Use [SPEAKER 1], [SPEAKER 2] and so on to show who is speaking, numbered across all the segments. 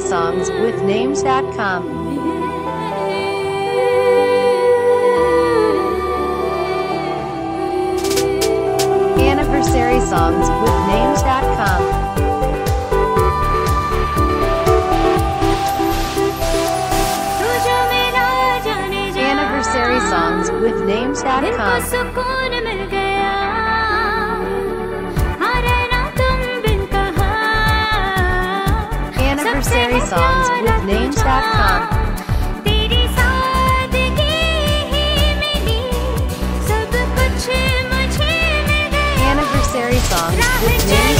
[SPEAKER 1] playsongwithnames.com. Anniversary songs with names.com. Anniversary songs with names.com. anniversary songs with names.com. Anniversary songs with names.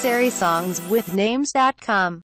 [SPEAKER 1] necessarysongs with names.com.